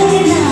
looking at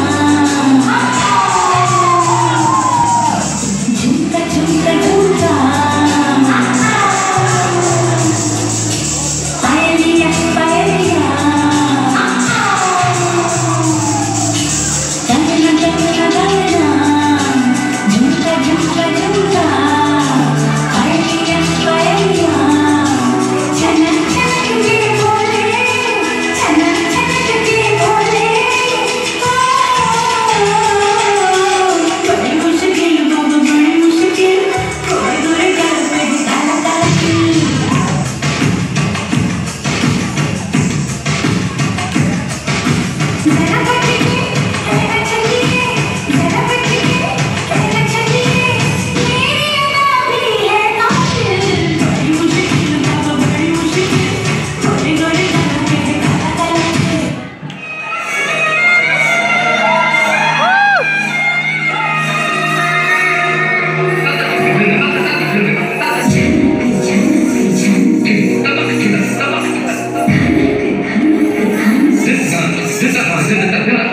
is